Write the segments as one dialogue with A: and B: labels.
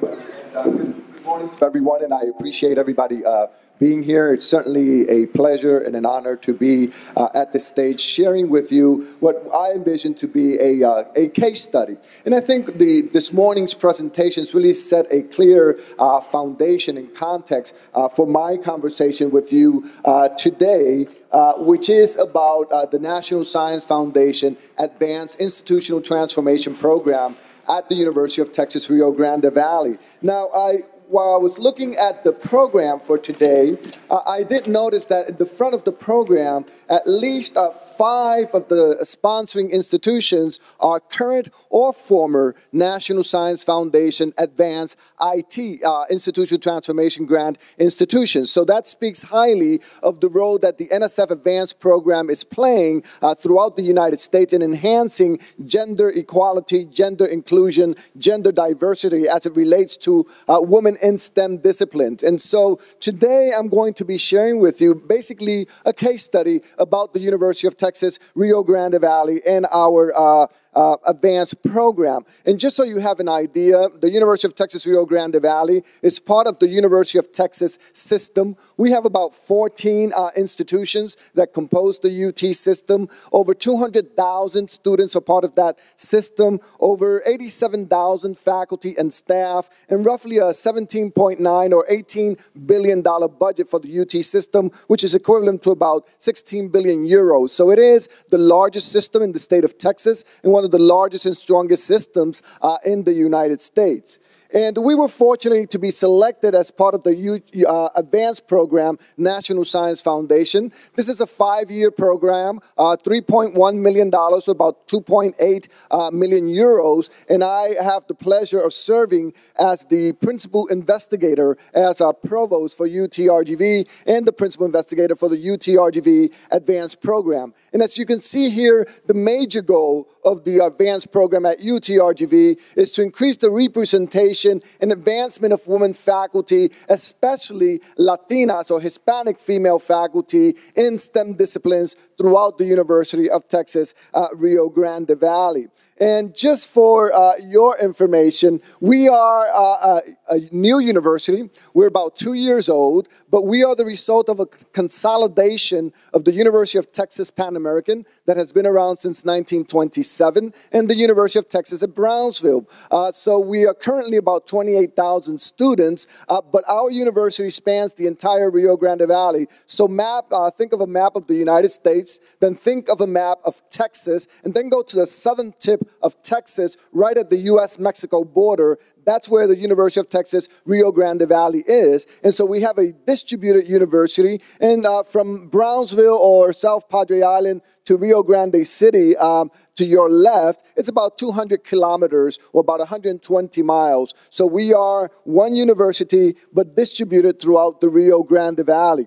A: Good morning everyone, and I appreciate everybody uh, being here. It's certainly a pleasure and an honor to be uh, at this stage sharing with you what I envision to be a, uh, a case study. And I think the, this morning's presentations really set a clear uh, foundation and context uh, for my conversation with you uh, today. Uh, which is about the National Science Foundation Advance Institutional Transformation Program at the University of Texas Rio Grande Valley. Now, I while I was looking at the program for today, uh, I did notice that at the front of the program, at least uh, five of the sponsoring institutions are current or former National Science Foundation Advance IT uh, Institutional Transformation Grant institutions. So that speaks highly of the role that the NSF Advance program is playing uh, throughout the United States in enhancing gender equality, gender inclusion, gender diversity as it relates to uh, women in STEM disciplines. And so today I'm going to be sharing with you basically a case study about the University of Texas, Rio Grande Valley, and our uh, uh, Advance program. And just so you have an idea, the University of Texas Rio Grande Valley is part of the University of Texas system. We have about 14 uh, institutions that compose the UT system. Over 200,000 students are part of that system, over 87,000 faculty and staff, and roughly a 17.9 or 18 billion dollar budget for the UT system, which is equivalent to about 16 billion euros. So it is the largest system in the state of Texas and one of the largest and strongest systems uh, in the United States. And we were fortunate to be selected as part of the uh, Advance program, National Science Foundation. This is a five-year program, uh, $3.1 million, so about 2.8 uh, million euros. And I have the pleasure of serving as the principal investigator, as a provost for UTRGV, and the principal investigator for the UTRGV Advance program. And as you can see here, the major goal of the Advance program at UTRGV is to increase the representation and advancement of women faculty, especially Latinas or Hispanic female faculty in STEM disciplines throughout the University of Texas, uh, Rio Grande Valley. And just for uh, your information, we are uh, a, a, new university. We're about two years old, but we are the result of a consolidation of the University of Texas Pan American that has been around since 1927 and the University of Texas at Brownsville. Uh, so we are currently about 28,000 students, uh, but our university spans the entire Rio Grande Valley. So map, uh, think of a map of the United States, then think of a map of Texas, and then go to the southern tip of Texas, right at the US Mexico border. That's where the University of Texas Rio Grande Valley is. And so we have a distributed university. And uh, from Brownsville or South Padre Island to Rio Grande City, um, to your left, it's about 200 kilometers or about 120 miles. So we are one university, but distributed throughout the Rio Grande Valley.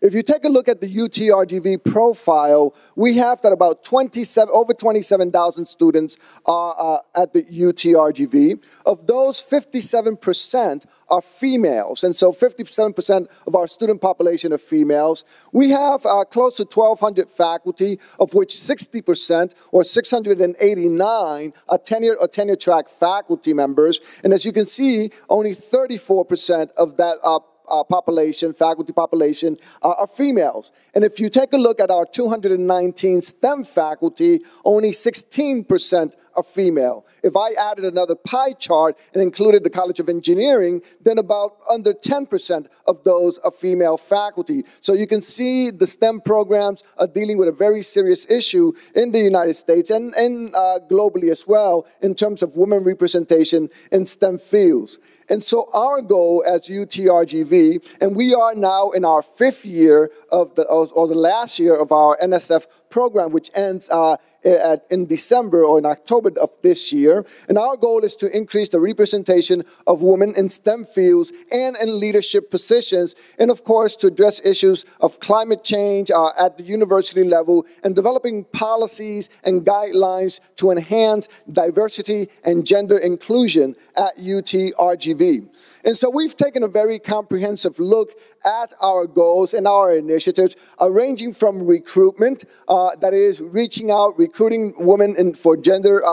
A: If you take a look at the UTRGV profile, we have that about 27, over 27,000 students are uh, at the UTRGV. Of those, 57% are females, and so 57% of our student population are females. We have uh, close to 1,200 faculty, of which 60% or 689 are tenure or tenure track faculty members. And as you can see, only 34% of that uh, uh, population, faculty population, uh, are females. And if you take a look at our 219 STEM faculty, only 16% are female. If I added another pie chart and included the College of Engineering, then about under 10% of those are female faculty. So you can see the STEM programs are dealing with a very serious issue in the United States and, and uh, globally as well in terms of women representation in STEM fields. And so our goal as UTRGV, and we are now in our fifth year of the, or the last year of our NSF program, which ends uh, at, in December or in October of this year. And our goal is to increase the representation of women in STEM fields and in leadership positions. And of course, to address issues of climate change uh, at the university level and developing policies and guidelines to enhance diversity and gender inclusion at UTRGV. And so we've taken a very comprehensive look at our goals and our initiatives, uh, ranging from recruitment, uh, that is reaching out, recruiting women in, for gender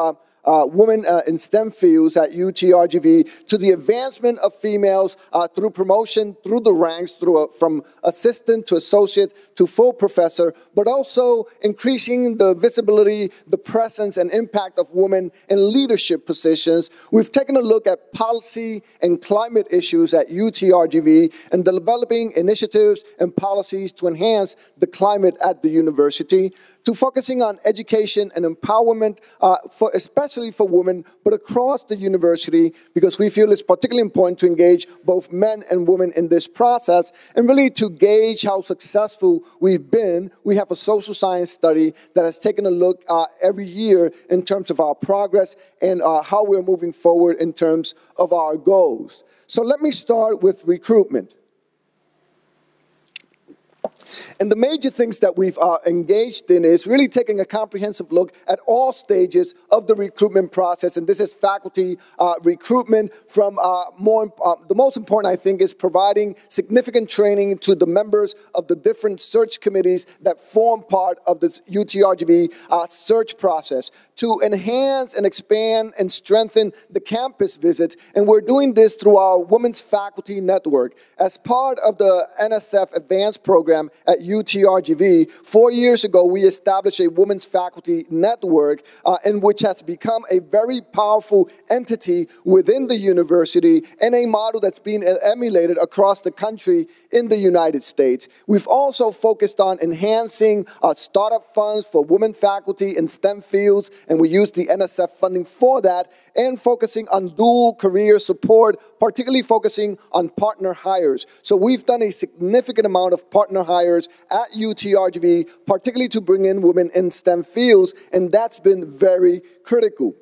A: uh, women uh, in STEM fields at UTRGV to the advancement of females uh, through promotion through the ranks, through a, from assistant to associate to full professor, but also increasing the visibility, the presence, and impact of women in leadership positions. We've taken a look at policy and climate issues at UTRGV and developing initiatives and policies to enhance the climate at the university to focusing on education and empowerment, uh, for, especially for women, but across the university, because we feel it's particularly important to engage both men and women in this process, and really to gauge how successful we've been. We have a social science study that has taken a look uh, every year in terms of our progress and uh, how we're moving forward in terms of our goals. So let me start with recruitment. And the major things that we've uh, engaged in is really taking a comprehensive look at all stages of the recruitment process. And this is faculty uh, recruitment from uh, more, uh, the most important, I think, is providing significant training to the members of the different search committees that form part of the UTRGV uh, search process to enhance and expand and strengthen the campus visits. And we're doing this through our Women's Faculty Network. As part of the NSF Advance program at UTRGV, four years ago, we established a Women's Faculty Network uh, in which has become a very powerful entity within the university and a model that's being emulated across the country in the United States. We've also focused on enhancing uh, startup funds for women faculty in STEM fields and we use the NSF funding for that, and focusing on dual career support, particularly focusing on partner hires. So we've done a significant amount of partner hires at UTRGV, particularly to bring in women in STEM fields, and that's been very critical.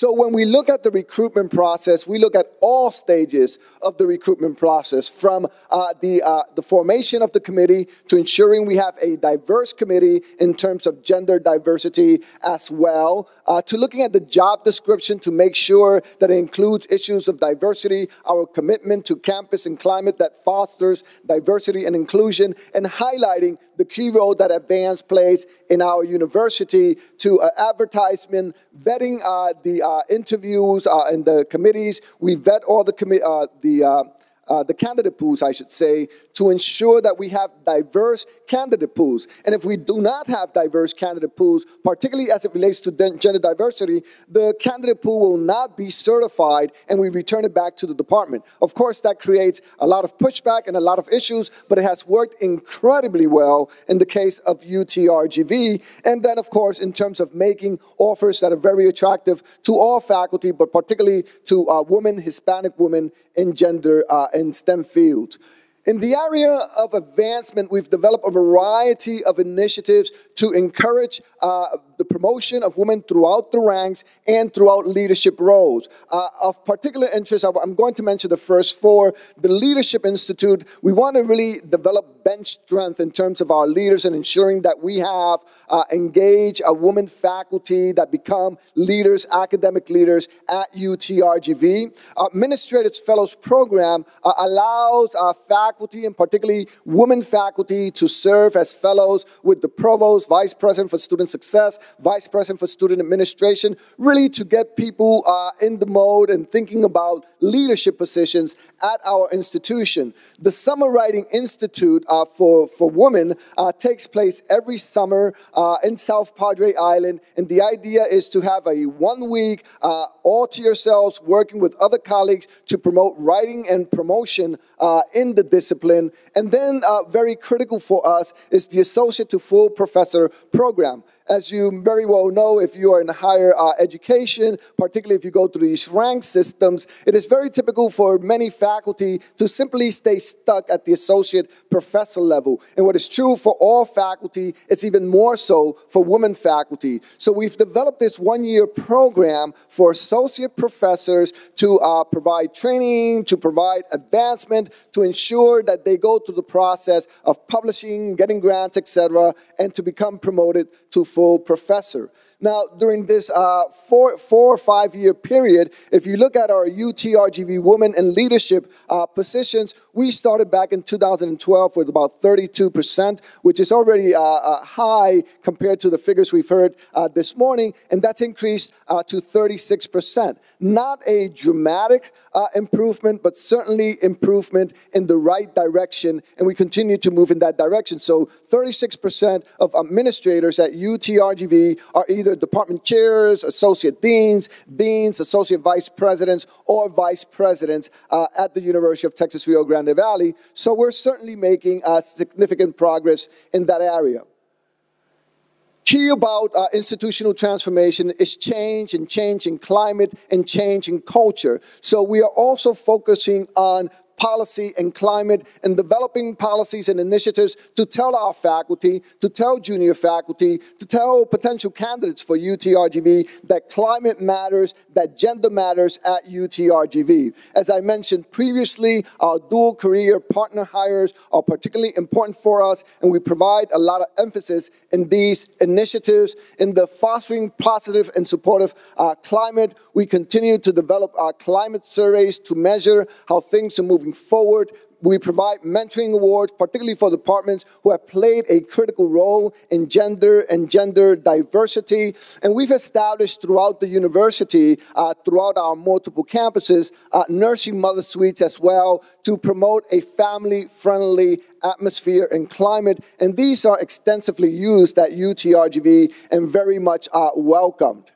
A: So when we look at the recruitment process, we look at all stages of the recruitment process, from uh, the, uh, the formation of the committee to ensuring we have a diverse committee in terms of gender diversity as well, uh, to looking at the job description to make sure that it includes issues of diversity, our commitment to campus and climate that fosters diversity and inclusion, and highlighting the key role that Advance plays in our university to uh, advertisement, vetting uh, the uh, interviews uh, and the committees. We vet all the, commi- uh, the, uh, the candidate pools, I should say, to ensure that we have diverse candidate pools. And if we do not have diverse candidate pools, particularly as it relates to gender diversity, the candidate pool will not be certified and we return it back to the department. Of course, that creates a lot of pushback and a lot of issues, but it has worked incredibly well in the case of UTRGV. And then, of course, in terms of making offers that are very attractive to all faculty, but particularly to uh, women, Hispanic women in gender uh, in STEM fields. In the area of advancement, we've developed a variety of initiatives to encourage uh, the promotion of women throughout the ranks and throughout leadership roles. Uh, of particular interest, I'm going to mention the first four. The Leadership Institute, we want to really develop bench strength in terms of our leaders and ensuring that we have uh, engaged a woman faculty that become leaders, academic leaders at UTRGV. Our Administrative Fellows Program uh, allows our faculty, and particularly women faculty, to serve as fellows with the provost, vice president for student success, vice president for student administration, really to get people uh, in the mode and thinking about leadership positions at our institution. The Summer Writing Institute uh, for, for Women uh, takes place every summer uh, in South Padre Island, and the idea is to have a one week uh, all to yourselves working with other colleagues to promote writing and promotion uh, in the discipline. And then, very critical for us is the Associate to Full Professor program. As you very well know, if you are in higher uh, education, particularly if you go through these rank systems, it is very typical for many faculty to simply stay stuck at the associate professor level. And what is true for all faculty, it's even more so for women faculty. So we've developed this one-year program for associate professors to uh, provide training, to provide advancement, to ensure that they go through the process of publishing, getting grants, etc., and to become promoted to full professor. Now, during this uh, four, four or five year period, if you look at our UTRGV women in leadership uh, positions, We started back in 2012 with about 32%, which is already uh, uh, high compared to the figures we've heard uh, this morning, and that's increased uh, to 36%. Not a dramatic improvement, but certainly improvement in the right direction, and we continue to move in that direction. So 36% of administrators at UTRGV are either department chairs, associate deans, deans, associate vice presidents, or vice presidents uh, at the University of Texas Rio Grande Valley. So we're certainly making uh, significant progress in that area key about uh, institutional transformation is change and change in climate and change in culture. So we are also focusing on policy and climate and developing policies and initiatives to tell our faculty, to tell junior faculty, to tell potential candidates for UTRGV that climate matters, that gender matters at UTRGV. As I mentioned previously, our dual career partner hires are particularly important for us, and we provide a lot of emphasis in these initiatives. In the fostering positive and supportive uh, climate, we continue to develop our climate surveys to measure how things are moving forward we provide mentoring awards, particularly for departments who have played a critical role in gender and gender diversity. And we've established throughout the university, uh, throughout our multiple campuses, uh, nursing mother suites as well to promote a family friendly atmosphere and climate. And these are extensively used at UTRGV and very much uh, welcomed.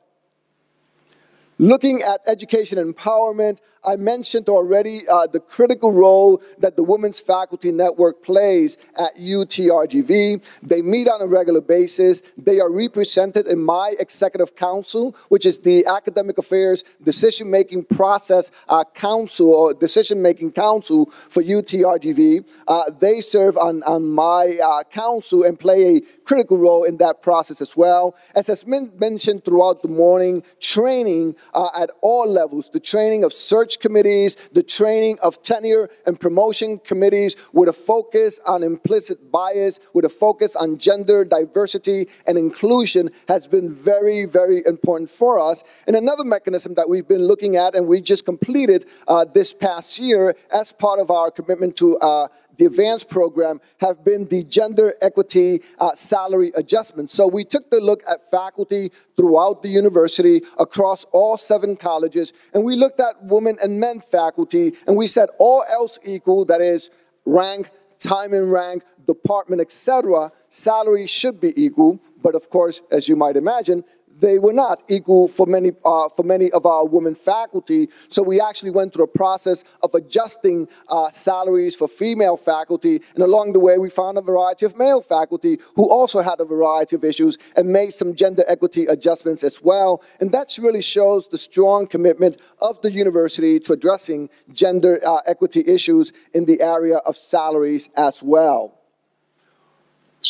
A: Looking at education empowerment, I mentioned already uh, the critical role that the Women's Faculty Network plays at UTRGV. They meet on a regular basis. They are represented in my executive council, which is the academic affairs decision making process uh, council or decision making council for UTRGV. Uh, they serve on, on my uh, council and play a critical role in that process as well. As has been mentioned throughout the morning, training uh, at all levels, the training of search search committees, the training of tenure and promotion committees with a focus on implicit bias, with a focus on gender diversity and inclusion has been very, very important for us. And another mechanism that we've been looking at and we just completed uh, this past year as part of our commitment to uh, the Advance program have been the gender equity uh, salary adjustment. So we took the look at faculty throughout the university across all seven colleges, and we looked at women and men faculty, and we said all else equal, that is rank, time in rank, department, etc., salary should be equal. But of course, as you might imagine, they were not equal for many, uh, for many of our women faculty. So we actually went through a process of adjusting uh, salaries for female faculty. And along the way, we found a variety of male faculty who also had a variety of issues and made some gender equity adjustments as well. And that really shows the strong commitment of the university to addressing gender uh, equity issues in the area of salaries as well.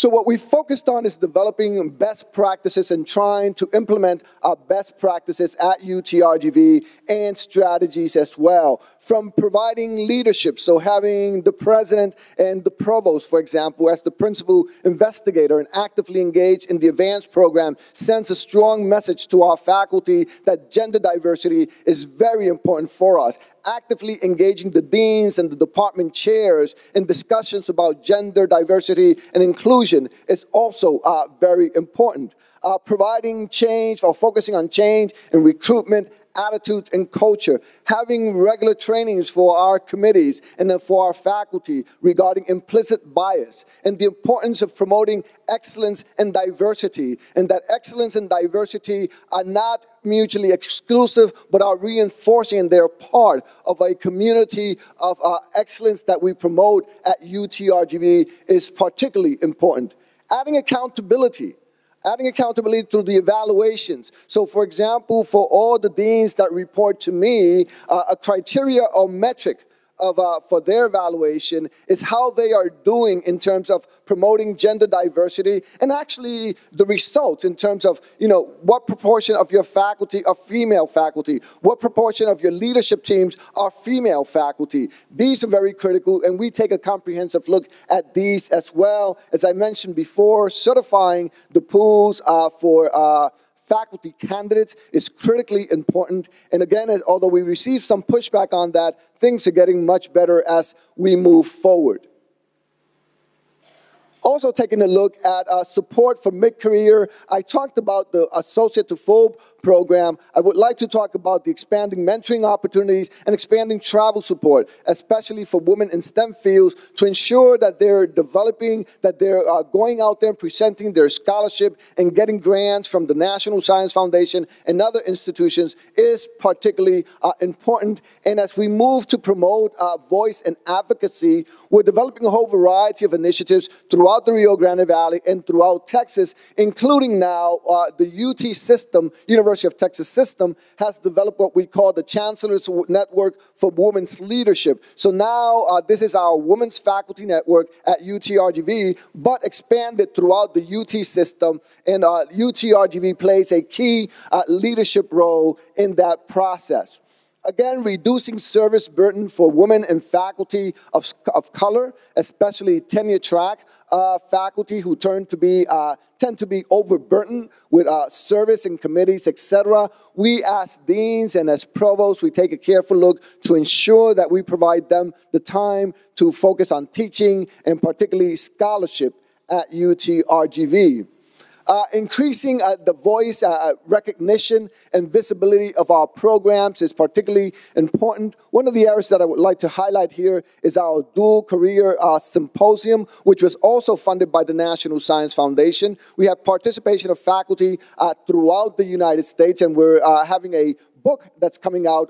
A: So what we focused on is developing best practices and trying to implement our best practices at UTRGV and strategies as well. From providing leadership, so having the president and the provost, for example, as the principal investigator and actively engaged in the Advance program sends a strong message to our faculty that gender diversity is very important for us actively engaging the deans and the department chairs in discussions about gender diversity and inclusion is also uh, very important. Uh, providing change or focusing on change in recruitment attitudes, and culture, having regular trainings for our committees and for our faculty regarding implicit bias and the importance of promoting excellence and diversity, and that excellence and diversity are not mutually exclusive, but are reinforcing and they're part of a community of uh, excellence that we promote at UTRGV is particularly important. Adding accountability adding accountability through the evaluations. So, for example, for all the deans that report to me, uh, a criteria or metric of, uh, for their evaluation is how they are doing in terms of promoting gender diversity and actually the results in terms of, you know, what proportion of your faculty are female faculty, what proportion of your leadership teams are female faculty. These are very critical and we take a comprehensive look at these as well. As I mentioned before, certifying the pools uh, for uh, faculty candidates is critically important. And again, although we received some pushback on that, things are getting much better as we move forward. Also taking a look at uh, support for mid-career. I talked about the Associate to Full program. I would like to talk about the expanding mentoring opportunities and expanding travel support, especially for women in STEM fields to ensure that they're developing, that they're uh, going out there and presenting their scholarship and getting grants from the National Science Foundation and other institutions is particularly uh, important. And as we move to promote uh, voice and advocacy, we're developing a whole variety of initiatives throughout the Rio Grande Valley and throughout Texas, including now uh, the UT system, University University of Texas system has developed what we call the Chancellor's Network for Women's Leadership. So now uh, this is our women's faculty network at UTRGV, but expanded throughout the UT system. And uh, UTRGV plays a key uh, leadership role in that process. Again, reducing service burden for women and faculty of, of color, especially tenure track uh, faculty who turn to be, uh, tend to be overburdened with uh, service and committees, etc. We as deans and as provosts, we take a careful look to ensure that we provide them the time to focus on teaching and particularly scholarship at UTRGV uh, increasing uh, the voice uh, uh, recognition and visibility of our programs is particularly important. One of the areas that I would like to highlight here is our dual career uh, symposium, which was also funded by the National Science Foundation. We have participation of faculty uh, throughout the United States, and we're having a book that's coming out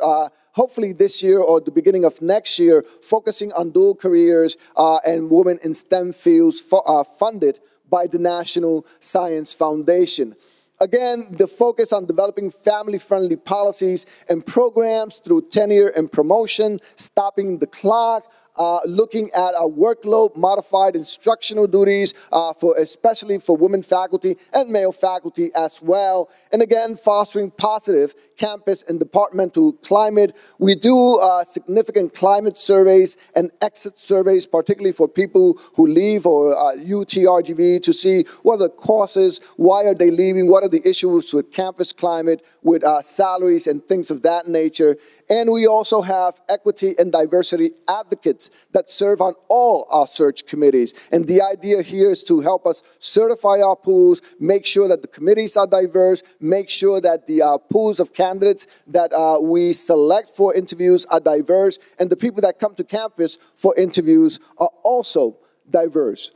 A: hopefully this year or the beginning of next year, focusing on dual careers uh, and women in STEM fields uh, funded by the National Science Foundation. Again, the focus on developing family-friendly policies and programs through tenure and promotion, stopping the clock, uh, looking at a workload modified instructional duties uh, for especially for women faculty and male faculty as well. And again, fostering positive campus and departmental climate. We do uh, significant climate surveys and exit surveys, particularly for people who leave or uh, UTRGV to see what are the causes, why are they leaving, what are the issues with campus climate, with uh, salaries and things of that nature. And we also have equity and diversity advocates that serve on all our search committees. And the idea here is to help us certify our pools, make sure that the committees are diverse, make sure that the uh, pools of candidates that uh, we select for interviews are diverse, and the people that come to campus for interviews are also diverse.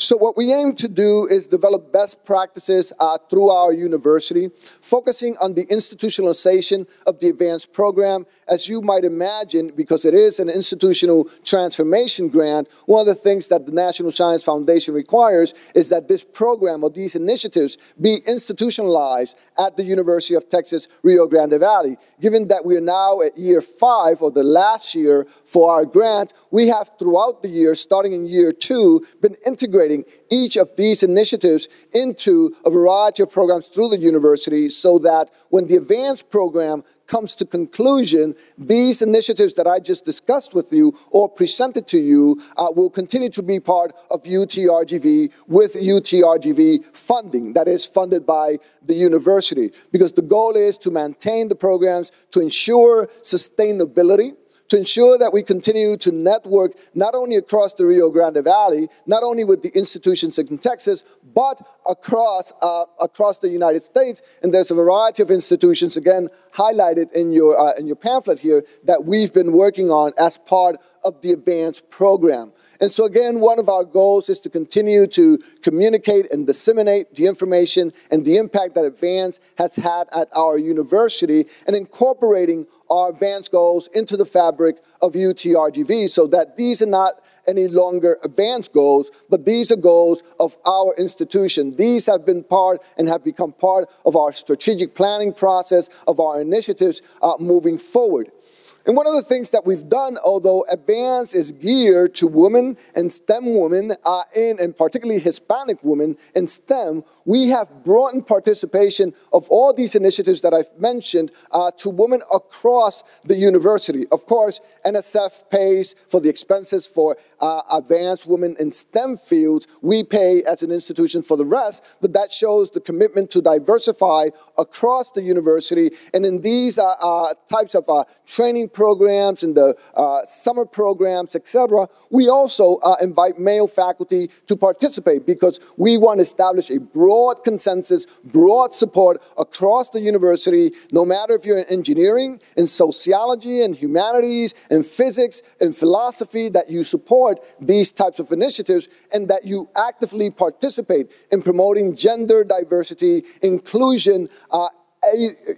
A: So what we aim to do is develop best practices uh, through our university, focusing on the institutionalization of the Advance program. As you might imagine, because it is an institutional transformation grant, one of the things that the National Science Foundation requires is that this program or these initiatives be institutionalized at the University of Texas, Rio Grande Valley. Given that we are now at year five, or the last year for our grant, we have throughout the year, starting in year two, been integrating integrating each of these initiatives into a variety of programs through the university so that when the Advance program comes to conclusion, these initiatives that I just discussed with you or presented to you uh, will continue to be part of UTRGV with UTRGV funding that is funded by the university. Because the goal is to maintain the programs to ensure sustainability to ensure that we continue to network not only across the Rio Grande Valley, not only with the institutions in Texas, but across, uh, across the United States. And there's a variety of institutions, again, highlighted in your, uh, in your pamphlet here, that we've been working on as part of the Advance program. And so, again, one of our goals is to continue to communicate and disseminate the information and the impact that Advance has had at our university and incorporating our Advance goals into the fabric of UTRGV so that these are not any longer advanced goals, but these are goals of our institution. These have been part and have become part of our strategic planning process, of our initiatives uh, moving forward. And one of the things that we've done, although Advance is geared to women and STEM women, uh, in, and particularly Hispanic women in STEM, we have broadened participation of all these initiatives that I've mentioned uh, to women across the university. Of course, NSF pays for the expenses for uh, advanced women in STEM fields. We pay as an institution for the rest, but that shows the commitment to diversify across the university. And in these uh, uh types of uh, training programs and the uh, summer programs, etc., we also invite male faculty to participate because we want to establish a broad consensus, broad support across the university, no matter if you're in engineering, in sociology, in humanities, in physics, in philosophy, that you support these types of initiatives and that you actively participate in promoting gender diversity, inclusion, uh,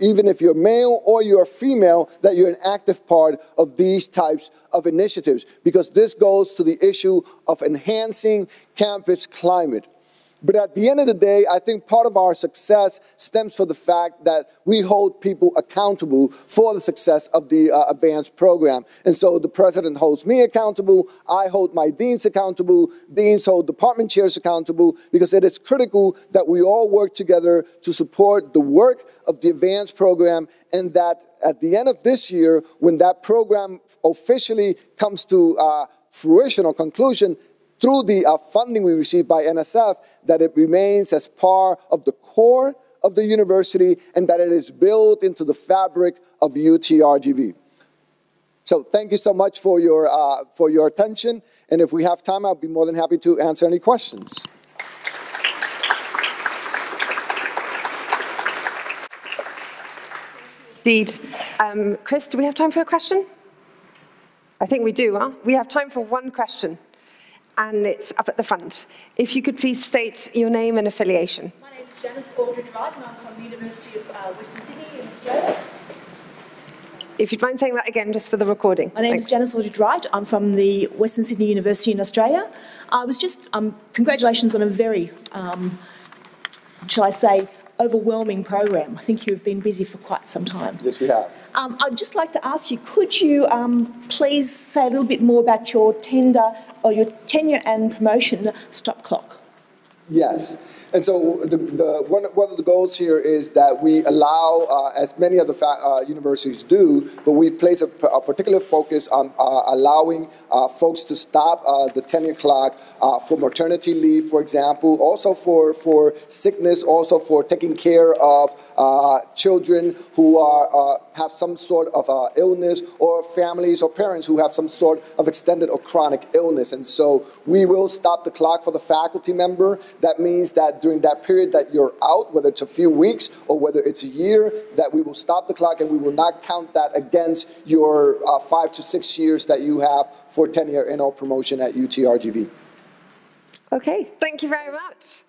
A: even if you're male or you're female, that you're an active part of these types of initiatives because this goes to the issue of enhancing campus climate. But at the end of the day, I think part of our success stems from the fact that we hold people accountable for the success of the uh, Advance program. And so the president holds me accountable, I hold my deans accountable, deans hold department chairs accountable, because it is critical that we all work together to support the work of the Advance program and that at the end of this year, when that program officially comes to uh, fruition or conclusion, through the uh, funding we receive by NSF, that it remains as part of the core of the university and that it is built into the fabric of UTRGV. So thank you so much for your, uh, for your attention. And if we have time, I'll be more than happy to answer any questions.
B: Indeed. Um, Chris, do we have time for a question? I think we do, huh? We have time for one question, and it's up at the front. If you could please state your name and affiliation.
C: My name is Janice Aldridge Wright, and I'm from the University of uh, Western Sydney in Australia.
B: If you'd mind saying that again, just for the recording.
C: My name Thanks. is Janice Aldridge Wright. I'm from the Western Sydney University in Australia. I was just, um, congratulations on a very, um, shall I say, overwhelming program. I think you've been busy for quite some time.
A: Yes, we have.
C: Um, I'd just like to ask you, could you um, please say a little bit more about your tender or your tenure and promotion stop clock?
A: Yes. And so the, the, one, one of the goals here is that we allow, uh, as many other uh, universities do, but we place a, particular focus on uh, allowing uh, folks to stop uh, the tenure clock uh, for maternity leave, for example, also for, for sickness, also for taking care of children who are, have some sort of illness, or families or parents who have some sort of extended or chronic illness. And so we will stop the clock for the faculty member. That means that during that period that you're out, whether it's a few weeks or whether it's a year, that we will stop the clock and we will not count that against your uh, five to six years that you have for tenure and all promotion at UTRGV.
B: Okay, thank you very much.